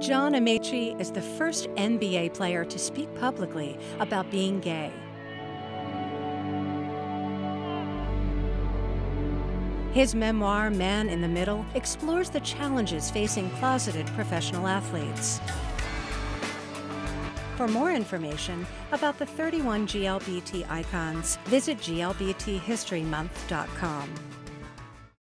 John Amaechi is the first NBA player to speak publicly about being gay. His memoir, Man in the Middle, explores the challenges facing closeted professional athletes. For more information about the 31 GLBT icons, visit glbthistorymonth.com.